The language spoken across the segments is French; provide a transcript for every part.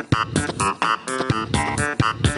Thank you.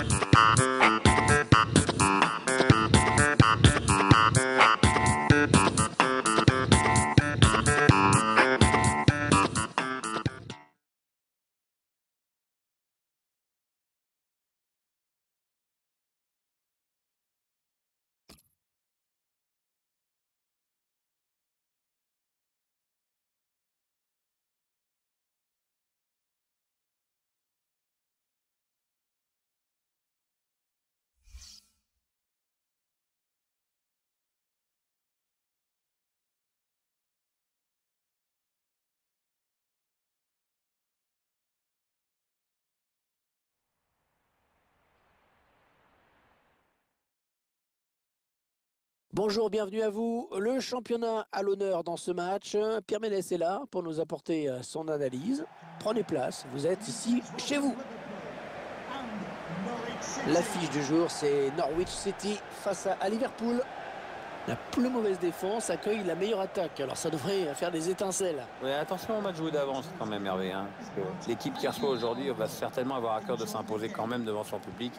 Bonjour, bienvenue à vous. Le championnat à l'honneur dans ce match. Pierre Ménès est là pour nous apporter euh, son analyse. Prenez place, vous êtes ici chez vous. L'affiche du jour, c'est Norwich City face à Liverpool. La plus mauvaise défense accueille la meilleure attaque. Alors ça devrait faire des étincelles. Attention au match joué d'avance quand même Hervé. Hein, l'équipe qui reçoit aujourd'hui va certainement avoir à cœur de s'imposer quand même devant son public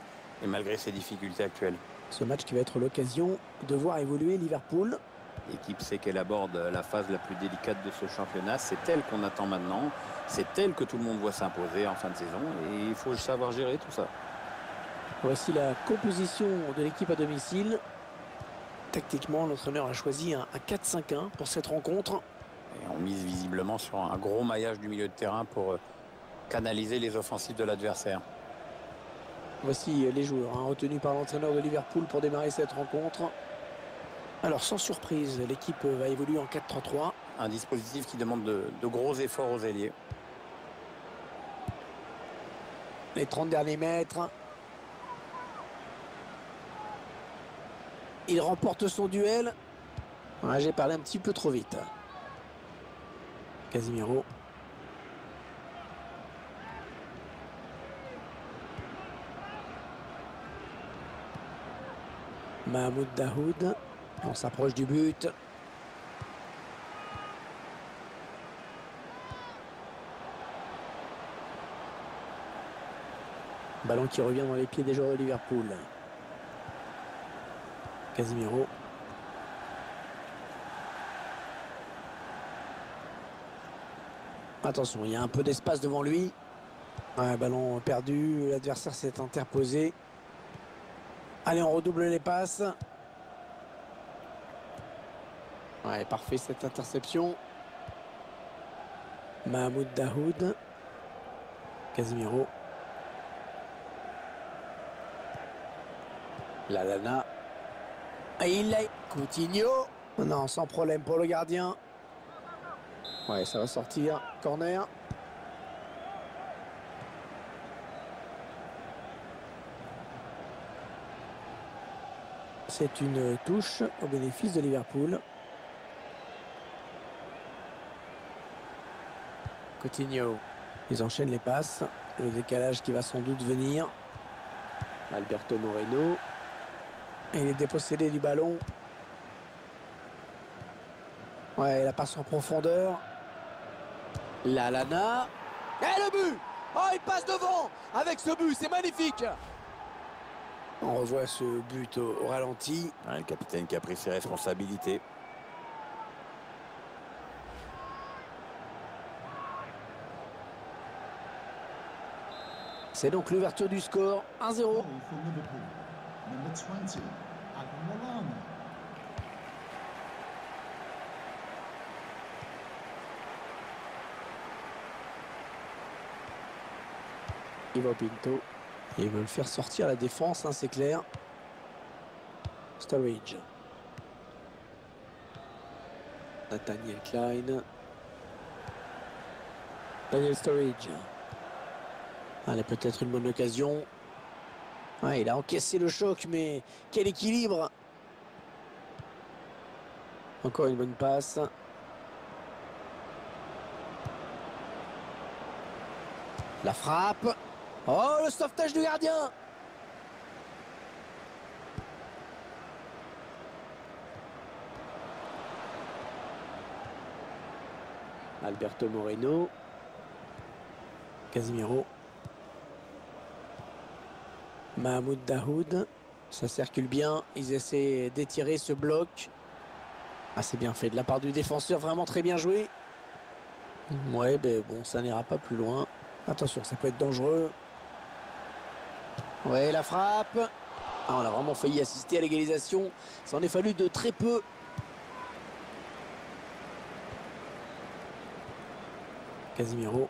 et malgré ses difficultés actuelles. Ce match qui va être l'occasion de voir évoluer Liverpool. L'équipe sait qu'elle aborde la phase la plus délicate de ce championnat. C'est elle qu'on attend maintenant. C'est elle que tout le monde voit s'imposer en fin de saison. Et il faut savoir gérer tout ça. Voici la composition de l'équipe à domicile. Tactiquement, l'entraîneur a choisi un 4-5-1 pour cette rencontre. Et on mise visiblement sur un gros maillage du milieu de terrain pour euh, canaliser les offensives de l'adversaire. Voici les joueurs hein, retenus par l'entraîneur de Liverpool pour démarrer cette rencontre. Alors sans surprise, l'équipe va évoluer en 4-3-3. Un dispositif qui demande de, de, gros efforts aux ailiers. Les 30 derniers mètres. Il remporte son duel. Ouais, J'ai parlé un petit peu trop vite. Casimiro. Mahmoud Dahoud. On s'approche du but. Ballon qui revient dans les pieds des joueurs de Liverpool. Casimiro. Attention, il y a un peu d'espace devant lui. Un ballon perdu, l'adversaire s'est interposé. Allez, on redouble les passes. Ouais, parfait cette interception. Mahmoud Dahoud. Casimiro. Lalana. Et il l'a. Coutinho. Non, sans problème pour le gardien. Ouais, ça va sortir. Corner. C'est une touche au bénéfice de Liverpool. Coutinho. Ils enchaînent les passes. Le décalage qui va sans doute venir. Alberto Moreno. Et il est dépossédé du ballon. Ouais, la passe en profondeur. La Lana. Et le but Oh, il passe devant Avec ce but, c'est magnifique On revoit ce but au, au ralenti. Ouais, le capitaine qui a pris ses responsabilités. C'est donc l'ouverture du score, 1-0. Ivo Pinto. Et ils veulent faire sortir la défense, hein, c'est clair. Sturridge. Nathaniel Klein. Daniel Sturridge. Allez, peut-être une bonne occasion. Il a encaissé le choc, mais quel équilibre Encore une bonne passe. La frappe. Oh, le sauvetage du gardien Alberto Moreno. Casimiro. Mahmoud Dahoud. Ça circule bien. Ils essaient d'étirer ce bloc. Ah, c'est bien fait de la part du défenseur. Vraiment très bien joué. Ouais, ben bon, ça n'ira pas plus loin. Attention, ça peut être dangereux. Ouais, la frappe. Ah, on a vraiment failli assister à l'égalisation. Ça en est fallu de très peu. Casimiro.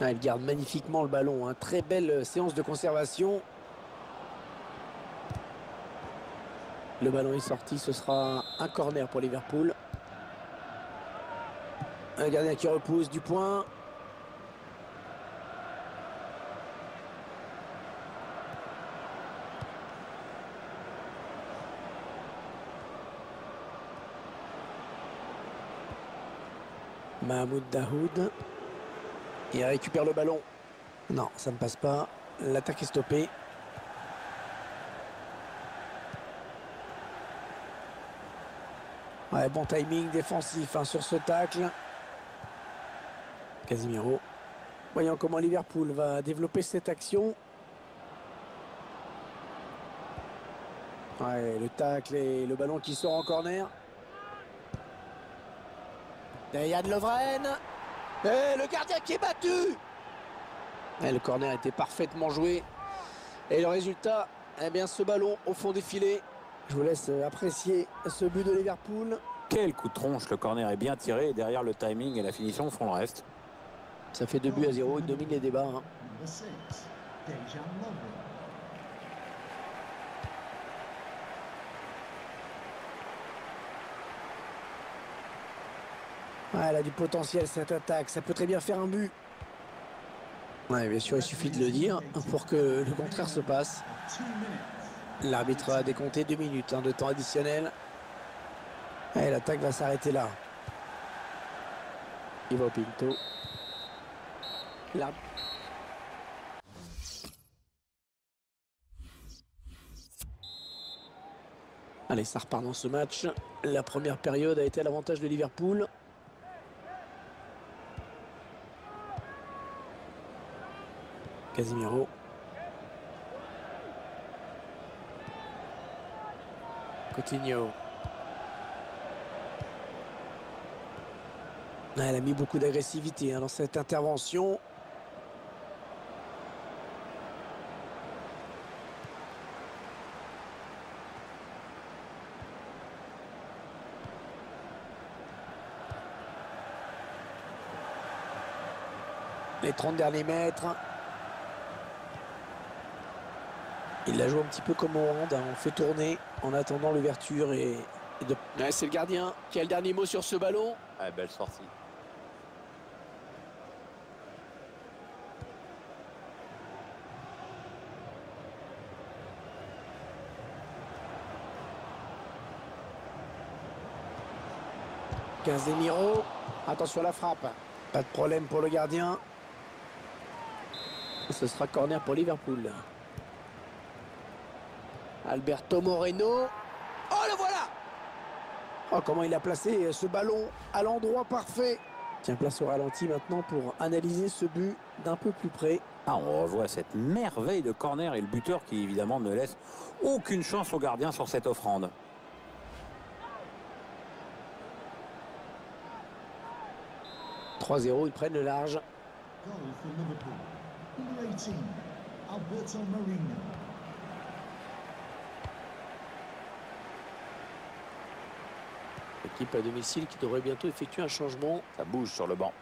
Ah, il garde magnifiquement le ballon. Hein. Très belle euh, séance de conservation. Le ballon est sorti. Ce sera un corner pour Liverpool. Un gardien qui repousse du point. Mahmoud Dahoud. Il récupère le ballon. Non, ça ne passe pas. L'attaque est stoppée. Ouais, bon timing défensif hein, sur ce tacle. Casimiro. Voyons comment Liverpool va développer cette action. Ouais, le tacle et le ballon qui sort en corner. Et Yann Lovren. Et le gardien qui est battu. Et le corner était parfaitement joué. Et le résultat, eh bien ce ballon au fond des filets. Je vous laisse apprécier ce but de Liverpool. Quel coup de tronche, le corner est bien tiré et derrière le timing et la finition font le reste. Ça fait 2 buts à 0, il domine les débats. Hein. Elle a du potentiel cette attaque, ça peut très bien faire un but. Bien sûr, il suffit de le dire pour que le contraire se passe. L'arbitre a décompté deux minutes hein, de temps additionnel. Et l'attaque va s'arrêter là. Ivo Pinto. L'arbitre. Allez, ça repart dans ce match. La première période a été à l'avantage de Liverpool. Casimiro. Coutinho. Elle a mis beaucoup d'agressivité hein, dans cette intervention. Les 30 derniers mètres. Il la joue un petit peu comme au hand. hein. On fait tourner en attendant l'ouverture et, et de... Ouais, C'est le gardien qui a le dernier mot sur ce ballon. Ah, belle sortie. Casemiro. Attention à la frappe. Pas de problème pour le gardien. Ce sera corner pour Liverpool. Alberto Moreno. Oh, le voilà Oh, comment il a placé ce ballon à l'endroit parfait. Tiens, place au ralenti maintenant pour analyser ce but d'un peu plus près. Ah, on revoit cette merveille de corner et le buteur qui évidemment ne laisse aucune chance au gardien sur cette offrande. « 3-0, ils prennent le large. Goal for Liverpool. Number 18, Alberto Moreno. Équipe à domicile qui devrait bientôt effectuer un changement. Ça bouge sur le banc.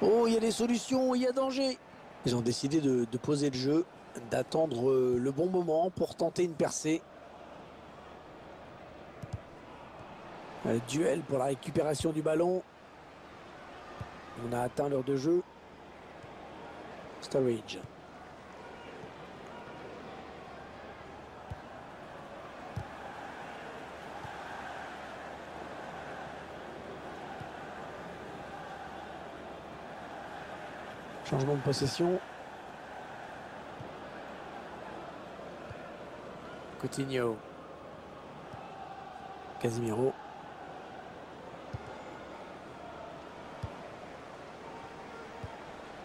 Oh, il y a des solutions, il y a danger. Ils ont décidé de, de poser le jeu, d'attendre euh, le bon moment pour tenter une percée. Un duel pour la récupération du ballon. On a atteint l'heure de jeu. Sturridge. Changement de possession. Coutinho. Casimiro.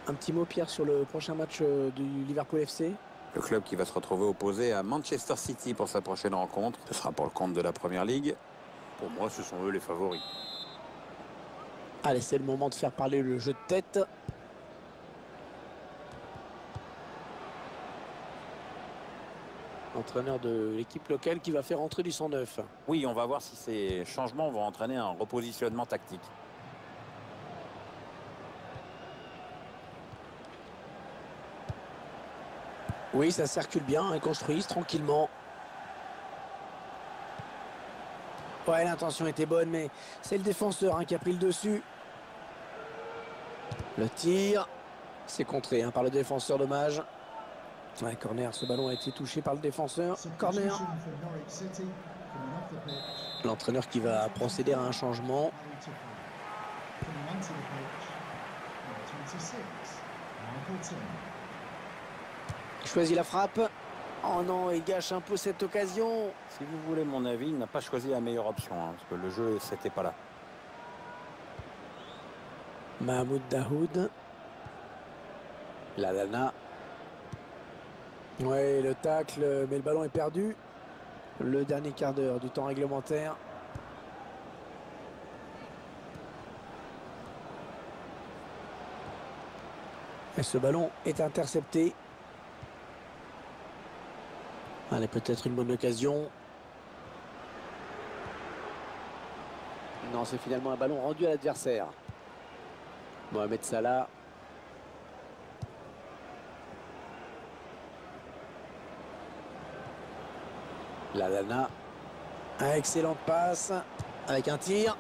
Un petit mot, Pierre, sur le prochain match euh, du Liverpool FC Le club qui va se retrouver opposé à Manchester City pour sa prochaine rencontre. Ce sera pour le compte de la Première Ligue. Pour moi, ce sont eux les favoris. Allez, c'est le moment de faire parler le jeu de tête. Entraîneur de l'équipe locale qui va faire entrer du 109. Oui, on va voir si ces changements vont entraîner un repositionnement tactique. Oui, ça circule bien, ils construisent tranquillement. Ouais, l'intention était bonne, mais c'est le défenseur hein, qui a pris le dessus. Le tir, c'est contré hein, par le défenseur, dommage. Ouais, corner, ce ballon a été touché par le défenseur. Corner. L'entraîneur qui va procéder à un changement. Harry Tucker. Coming onto the pitch. Number 26, Michael Tim. Il choisit la frappe. Oh non, il gâche un peu cette occasion. Si vous voulez mon avis, il n'a pas choisi la meilleure option, hein, parce que le jeu, c'était pas là. Mahmoud Dahoud. Lalana. Ouais, le tacle, mais le ballon est perdu. Le dernier quart d'heure du temps réglementaire. Et ce ballon est intercepté. Allez, peut-être une bonne occasion. Non, c'est finalement un ballon rendu à l'adversaire. Mohamed Salah. Lalana. Un excellente passe avec un tir.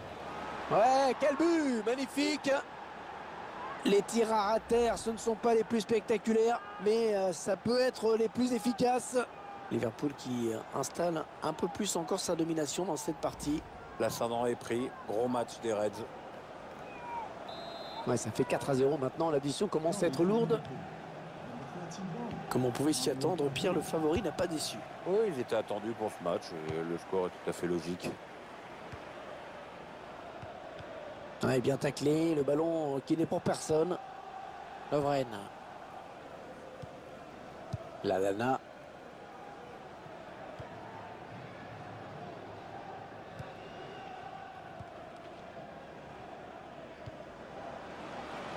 Ouais, quel but Magnifique Les tirs à terre, ce ne sont pas les plus spectaculaires, mais euh, ça peut être les plus efficaces. Liverpool qui euh, installe un peu plus encore sa domination dans cette partie. L'ascendant est pris. Gros match des Reds. Ouais, ça fait 4 à 0 maintenant. L'addition commence à être lourde. Number 31. Comme on pouvait s'y attendre, Pierre le favori n'a pas déçu. Oui, ils étaient attendus pour ce match. et le score est tout à fait logique. Ouais, bien taclé, le ballon qui n'est pour personne. Lovren. Lalana.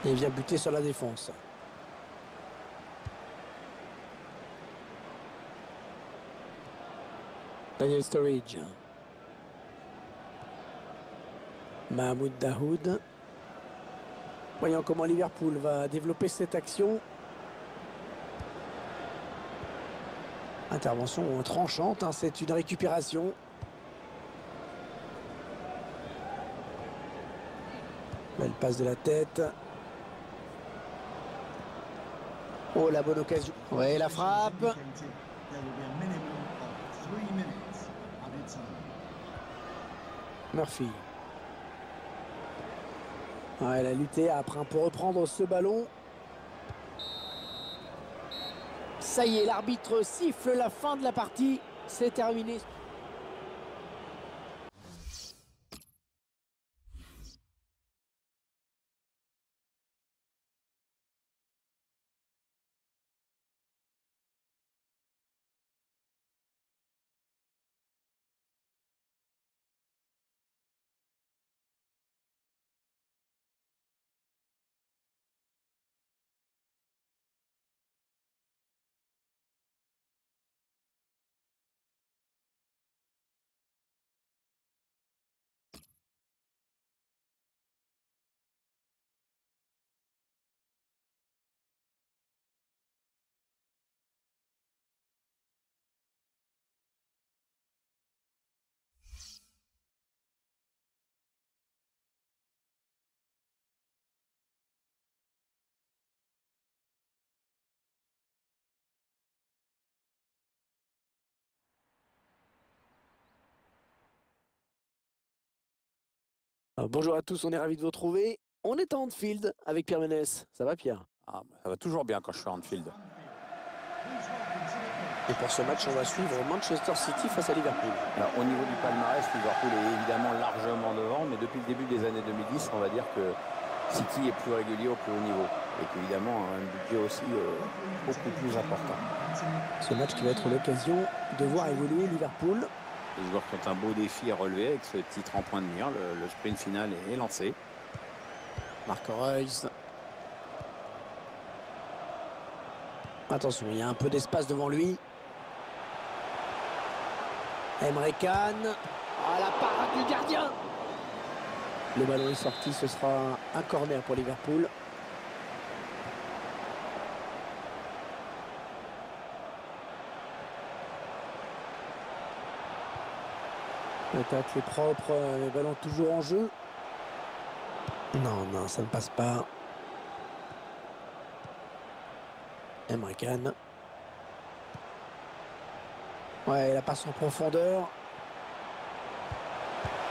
Et il vient buter sur la défense. Daniel Sturridge. Mahmoud Dahoud. Voyons comment Liverpool va développer cette action. Intervention tranchante, hein, c'est une récupération. Belle passe de la tête. Oh, la bonne occasion. Ouais, la frappe. Murphy. Ouais, elle a lutté après pour reprendre ce ballon. Ça y est, l'arbitre siffle la fin de la partie. C'est terminé. Bonjour à tous, on est ravis de vous retrouver. On est à Anfield avec Pierre Ménès. Ça va Pierre? Ah, bah, ça va toujours bien quand je suis en field. Et pour ce match, on va suivre Manchester City face à Liverpool. Alors, au niveau du palmarès, Liverpool est évidemment largement devant, mais depuis le début des années 2010, on va dire que City est plus régulier au plus haut niveau. et qu'évidemment un budget aussi euh, beaucoup plus important. Ce match qui va être l'occasion de voir évoluer Liverpool. Les joueurs qui ont un beau défi à relever avec ce titre en point de mire. Le, le sprint final est lancé. Marco Reus. Attention, il y a un peu d'espace devant lui. Emre Can. Ah, la parade du gardien. Le ballon est sorti, ce sera un corner pour Liverpool. L'attaque est propre, le ballon toujours en jeu. Non, non, ça ne passe pas. Emre Can. Ouais, la passe en profondeur.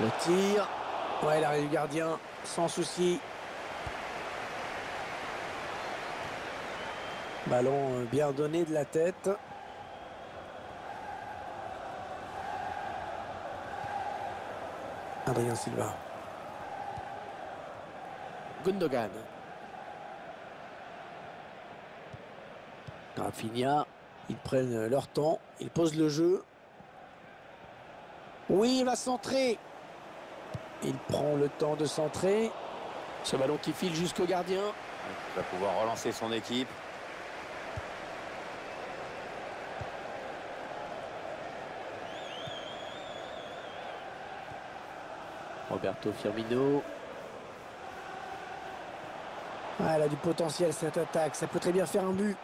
Le tir. Ouais, l'arrêt du gardien, sans souci. Ballon euh, bien donné de la tête. Adrien Silva. Gundogan. Rafinha. Ils prennent leur temps. Ils posent le jeu. Oui, il va centrer. Il prend le temps de centrer. Ce ballon qui file jusqu'au gardien. Il va pouvoir relancer son équipe. Roberto Firmino. Ah, elle a du potentiel cette attaque. Ça peut très bien faire un but.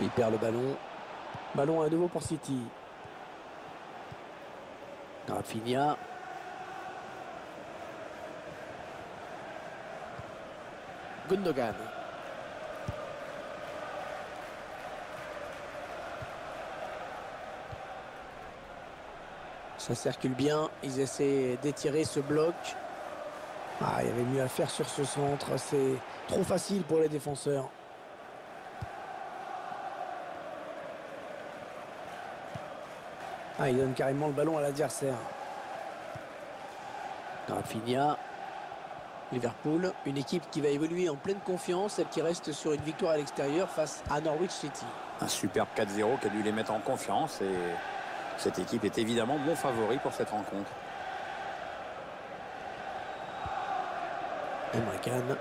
Il perd le ballon. Ballon à nouveau pour City. Rafinha. Gundogan. Ça circule bien. Ils essaient d'étirer ce bloc. Ah, il y avait mieux à faire sur ce centre. C'est trop facile pour les défenseurs. Ah, il donne carrément le ballon à l'adversaire. Rafinha. Liverpool, une équipe qui va évoluer en pleine confiance, celle qui reste sur une victoire à l'extérieur face à Norwich City. Un superbe 4-0 qui a dû les mettre en confiance et cette équipe est évidemment mon favori pour cette rencontre. Emre Can.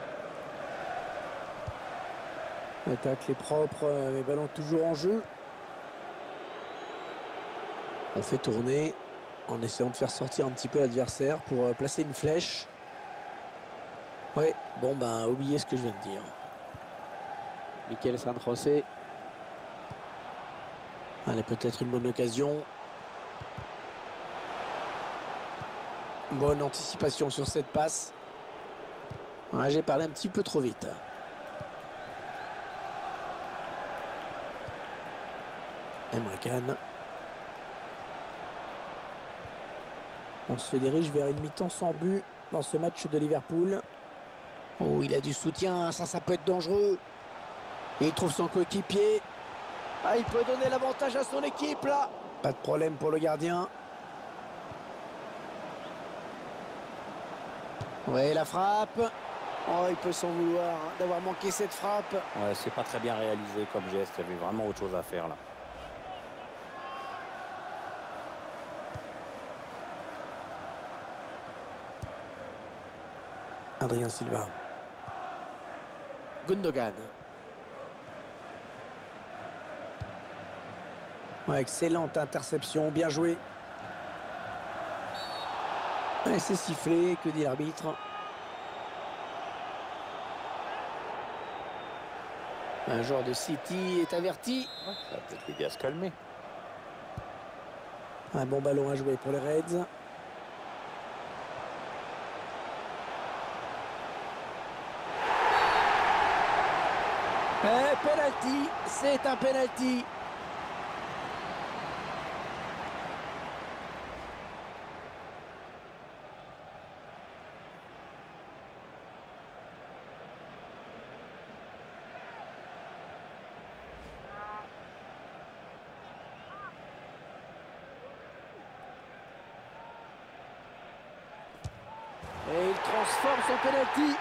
L'attaque est propre, les ballons toujours en jeu. On fait tourner en essayant de faire sortir un petit peu l'adversaire pour euh, placer une flèche. Ouais, bon ben oubliez ce que je viens de dire. Michael San José. Allez, peut-être une bonne occasion. Bonne anticipation sur cette passe. J'ai parlé un petit peu trop vite. Emre. On se dirige vers une mi-temps sans but dans ce match de Liverpool. Oh, il a du soutien, ça, ça peut être dangereux. Il trouve son coéquipier. Ah, il peut donner l'avantage à son équipe, là. Pas de problème pour le gardien. Ouais, la frappe. Oh, il peut s'en vouloir hein, d'avoir manqué cette frappe. Ouais, c'est pas très bien réalisé comme geste. Il y avait vraiment autre chose à faire là. Adrien Silva. Gundogan. Ouais, excellente interception, bien joué. Et c'est sifflé, que dit l'arbitre Un joueur de City est averti. Ça va peut-être l'aider à se calmer. Un bon ballon à jouer pour les Reds. Et penalty, c'est un penalty. penalty.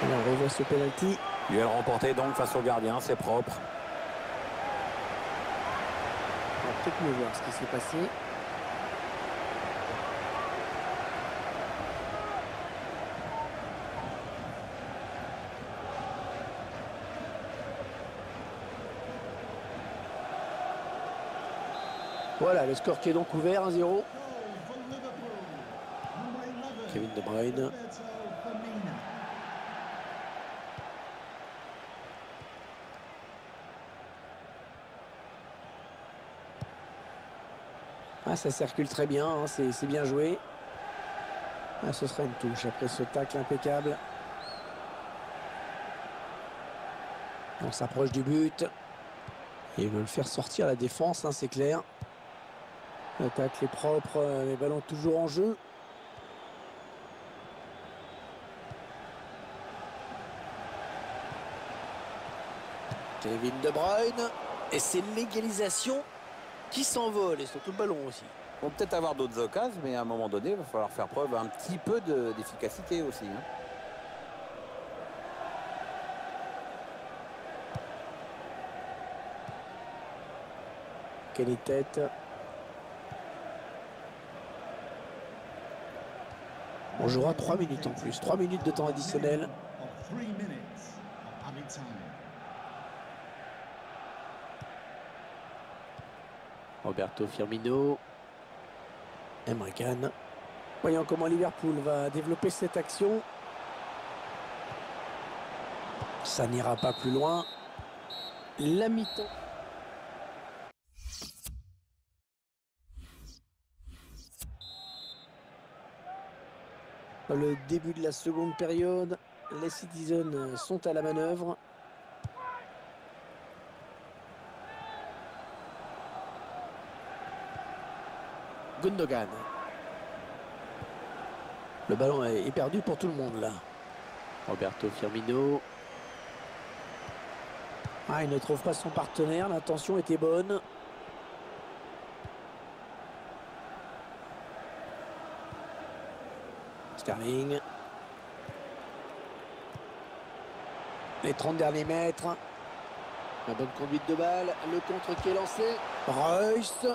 Et on revoit ce penalty. Duel remporté donc face au gardien, c'est propre. On va peut-être mieux voir ce qui s'est passé. Voilà, le score qui est donc ouvert, 1-0. Goal for Liverpool. Number 11. Kevin De Bruyne. Ah, ça circule très bien, hein, c'est c'est bien joué. Ah, ce sera une touche après ce tacle impeccable. On s'approche du but. Et ils veulent faire sortir la défense, hein, c'est clair. Le tacle est propre, euh, les ballons toujours en jeu. Kevin De Bruyne. Et c'est l'égalisation qui s'envole et surtout le ballon aussi. Ils vont peut-être avoir d'autres occasions, mais à un moment donné, il va falloir faire preuve un petit peu de- d'efficacité aussi. hein. Quelle est tête On jouera 3 minutes en plus. 3 minutes de temps additionnel. Roberto Firmino. Emre. Voyons comment Liverpool va développer cette action. Ça n'ira pas plus loin. La mi-temps. Le début de la seconde période, les Citizens sont à la manœuvre. Gundogan. Le ballon est perdu pour tout le monde là. Roberto Firmino. Ah, il ne trouve pas son partenaire. L'intention était bonne. Les 30 derniers mètres. La bonne conduite de balle. Le contre qui est lancé. Reus.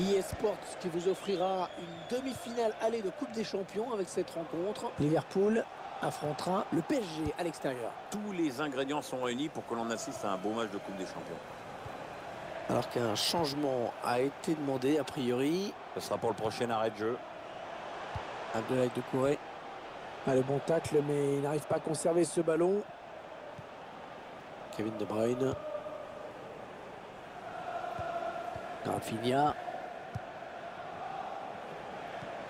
EA Sports qui vous offrira une demi-finale allée de Coupe des Champions avec cette rencontre. Liverpool affrontera le PSG à l'extérieur. Tous les ingrédients sont réunis pour que l'on assiste à un beau match de Coupe des Champions. Alors qu'un changement a été demandé a priori. Ce sera pour le prochain arrêt de jeu. Abdoulaye de Couré. Ah, le bon tacle, mais il n'arrive pas à conserver ce ballon. Kevin De Bruyne. Rafinha.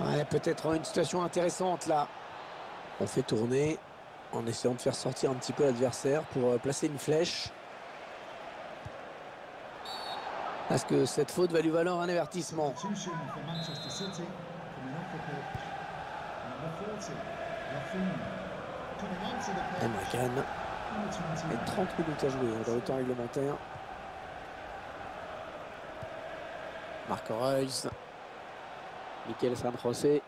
Ouais, peut-être une situation intéressante là. On fait tourner en essayant de faire sortir un petit peu l'adversaire pour euh, placer une flèche. Parce que cette faute va lui valoir un avertissement. Substitution for Manchester City coming off the pitch. Number 40, Rafinha. Coming onto the pitch. Emre Can. Number Et 21. 30 minutes à jouer hein, dans le temps réglementaire. Marco Reus. Michael San José.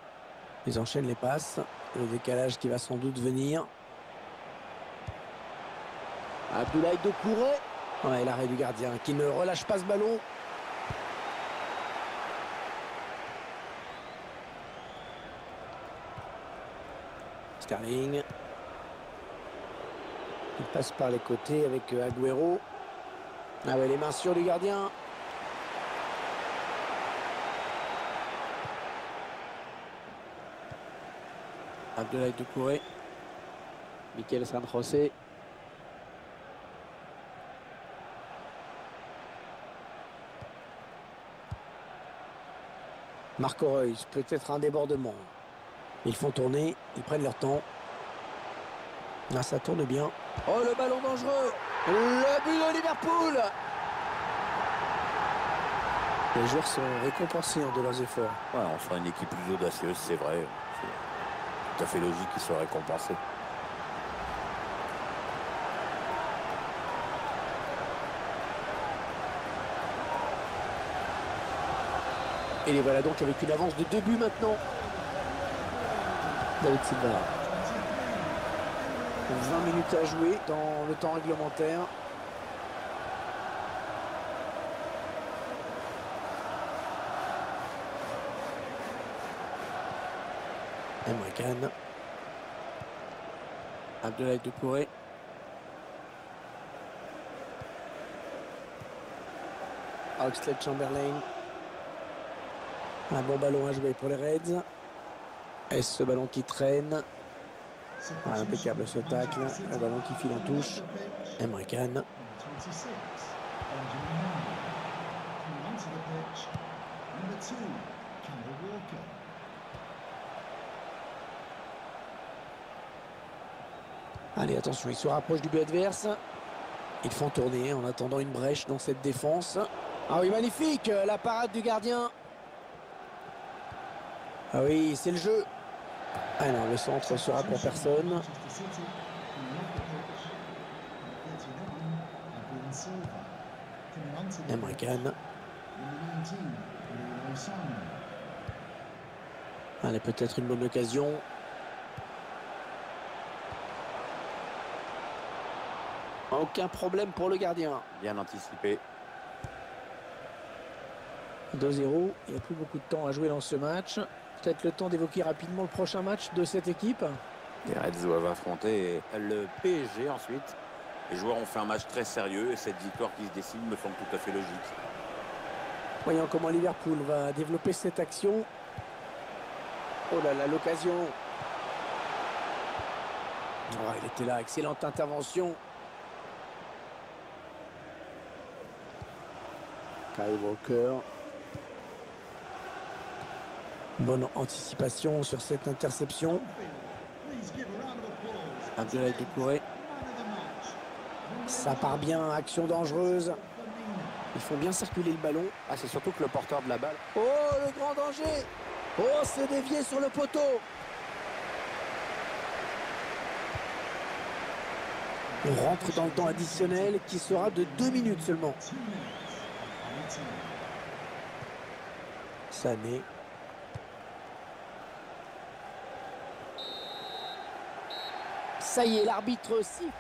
Ils enchaînent les passes. Le décalage qui va sans doute venir. Abdoulaye Doucouré. Ouais, l'arrêt du gardien qui ne relâche pas ce ballon. Sterling. Il passe par les côtés avec euh, Agüero. Ah ouais, les mains sur du gardien. Abdoulaye Doucouré. Michael San José. Marco Reus, peut-être un débordement. Ils font tourner, ils prennent leur temps. Ah, ça tourne bien. Oh, le ballon dangereux Le but de Liverpool Les joueurs sont récompensés hein, de leurs efforts. Ouais, on sera une équipe plus audacieuse, c'est vrai. C'est tout à fait logique qu'ils soient récompensés. Et les voilà donc avec une avance de deux buts maintenant. David Silva. 20 minutes à jouer dans le temps réglementaire. Emre Can. Abdoulaye Doucouré. Oxlade Chamberlain. Un bon ballon à jouer pour les Reds. Est-ce ce ballon qui traîne ah, Impeccable ce tacle. Un ballon qui file en touche. Emre Can. 26. Benjamin Mendy. Coming onto the pitch. Number two, Kyle Walker. Allez, attention, ils se rapprochent du but adverse. Ils font tourner en attendant une brèche dans cette défense. Ah oui, magnifique, la parade du gardien. Ah oui, c'est le jeu. Non, le centre sera pour personne. Manchester City. Coming off the pitch. Number 39, Adrian Silva. Coming onto the Emre pitch. Can. Number 19, Leroy Sané. Allez, peut-être une bonne occasion. Aucun problème pour le gardien. Bien anticipé. 2-0, il n'y a plus beaucoup de temps à jouer dans ce match. Peut-être le temps d'évoquer rapidement le prochain match de cette équipe. Les Reds doivent affronter le PSG ensuite. Les joueurs ont fait un match très sérieux et cette victoire qui se décide me semble tout à fait logique. Voyons comment Liverpool va développer cette action. Oh là là, l'occasion. Oh, il était là, excellente intervention. Kyle Walker. Bonne anticipation sur cette interception. Abdoulaye Doucouré. Ça part bien, action dangereuse. Ils font bien circuler le ballon. Ah, c'est surtout que le porteur de la balle Oh, le grand danger Oh, c'est dévié sur le poteau On rentre dans le temps additionnel qui sera de deux minutes seulement. Sané. Ça y est, l'arbitre siffle